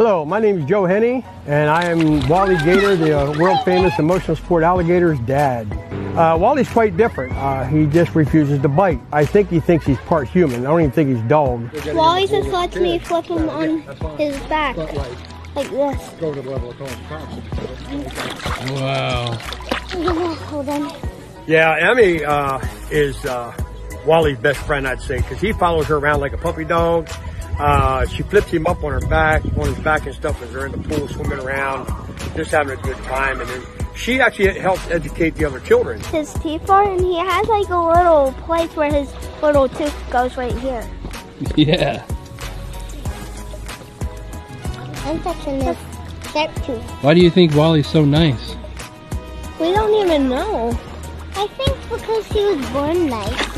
Hello, my name is Joe Henney, and I am Wally Gator, the uh, world famous emotional support alligator's dad. Uh, Wally's quite different. Uh, he just refuses to bite. I think he thinks he's part human. I don't even think he's dog. Wally just lets me flip him on his back. Like this. Go to the level of Wow. Hold on. Yeah, Emmy uh, is uh, Wally's best friend, I'd say, because he follows her around like a puppy dog. Uh, she flips him up on her back, on his back and stuff as they're in the pool swimming around, just having a good time. And then she actually helps educate the other children. His teeth are, and he has like a little place where his little tooth goes right here. Yeah. I'm touching this sharp tooth. Why do you think Wally's so nice? We don't even know. I think because he was born nice.